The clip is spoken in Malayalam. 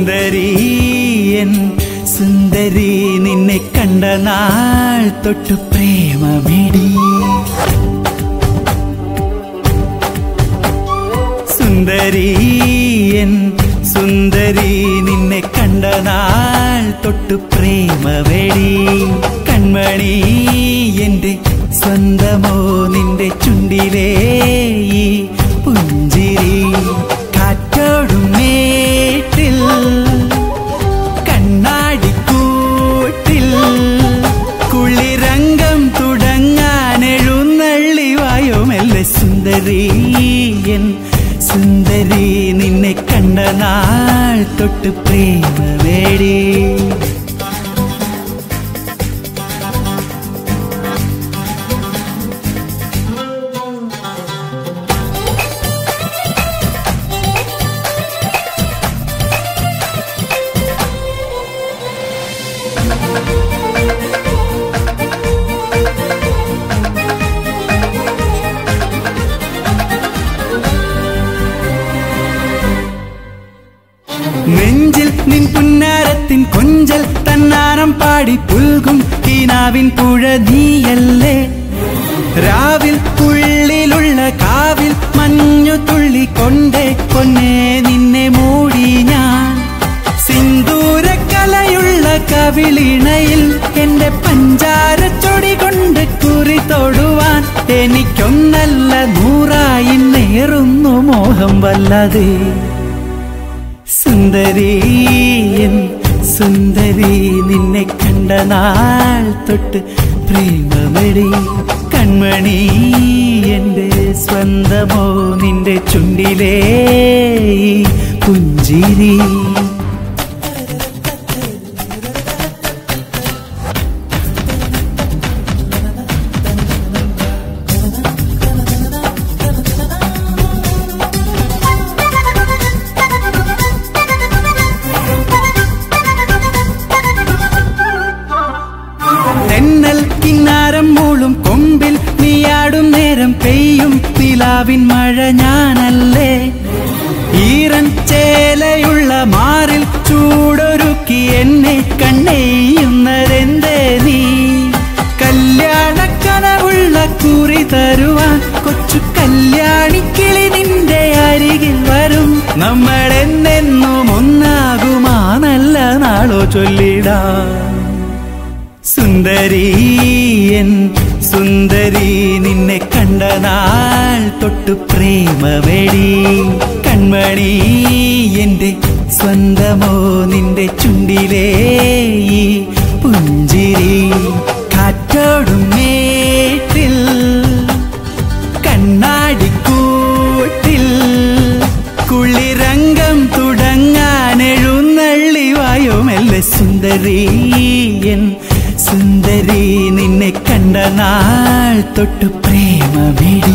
സുന്ദരി എൻ സുന്ദരി നിന്നെ കണ്ട നാൾ തൊട്ട് പ്രേമമിടി. സുന്ദരി എൻ സുന്ദരി നിന്നെ കണ്ട നാൾ തൊട്ട് പ്രേമവേടി കൺമണി എന്റെ സ്വന്തമോ നിന്റെ ചുണ്ടിലേ ഈ നാൾ തൊട്ട് പ്രേമവേടി നെഞ്ചിൽ നിൻ പുന്നാരത്തിൻ കൊഞ്ചൽ തന്നാരം പാടി പുൽകും. കീനാവിൻ പുഴ നീയല്ലേ? രാവിൽ ഉള്ളിലുള്ള കാവിൽ മഞ്ഞു തുള്ളി കൊണ്ടേ കൊന്നേ നിന്നെ മൂടി ഞാൻ. സിന്ദൂരക്കലയുള്ള കവിളിണയിൽ എന്റെ പഞ്ചാരച്ചൊടി കൊണ്ട് കുറി തൊടുവാൻ എനിക്കൊന്നല്ല നൂറായി നേറുന്നു മോഹം വല്ലതേ. സുന്ദരി സുന്ദരി നിന്നെ കണ്ട നാൾ തൊട്ട് പ്രേമമടി. കൺമണി എന്റെ സ്വന്തമോ നിന്റെ ചുണ്ടിലേ പുഞ്ചിരി. കിന്നാരം മൂളും കൊമ്പിൽ നീയാടും നേരം പെയ്യും. നിലാവിൻ മഴ ഞാനല്ലേ? ഈറൻ ചേലയുള്ള മാറിൽ ചൂടൊരുക്കി എന്നെ കണ്ണെയ്യുന്നതെന്തേ നീ? കല്യാണക്കനവുള്ള കുറി തരുവാൻ കൊച്ചു കല്യാണിക്കിളി നിന്റെ അരികിൽ വരും. നമ്മൾ എന്നെന്നും ഒന്നാകുമാ നല്ല നാളോ ചൊല്ലിടാം. സുന്ദരി എൻ സുന്ദരി നിന്നെ കണ്ട നാൾ തൊട്ടു പ്രേമവേടി കൺമണി എന്റെ സ്വന്തമോ നിന്റെ ചുണ്ടിലേ ഈ പുഞ്ചിരി കാറ്റോടും മേട്ടിൽ കണ്ണാടിക്കൂട്ടിൽ. കുളിരംഗം തുടങ്ങാൻ എഴുന്നള്ളി സുന്ദരി എൻ സുന്ദരി നിന്നെ കണ്ട നാൾ തൊട്ടു പ്രേമമെടി